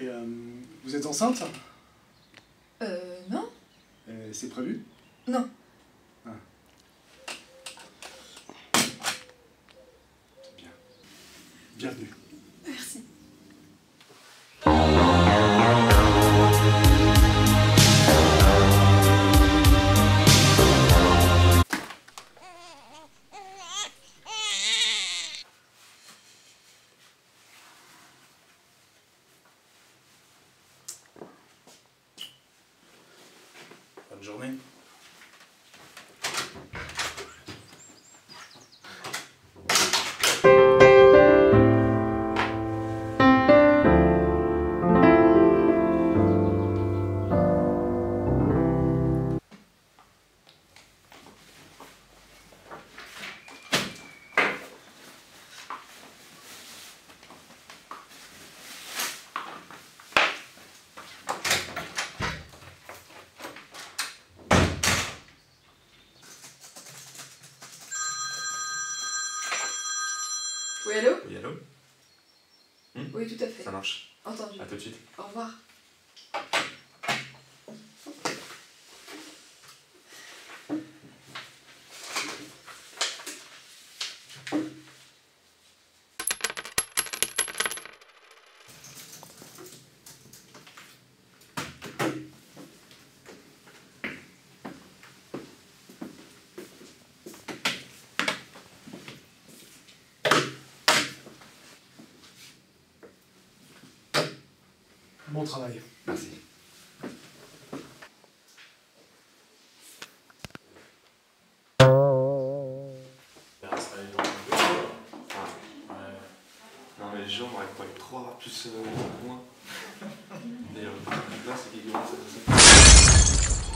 Euh, vous êtes enceinte? Euh, non Euh, C'est prévu? Non. Ah. C'est bien. Bienvenue. Bonne journée. Oui, allô Oui, allô Oui, tout à fait. Ça marche. Entendu. À tout de suite. Au revoir. Bon travail. Merci. Non mais les gens m'auraient pas eu 3 plus euh, moins. Euh, là c'est dégueulasse. c'est ça.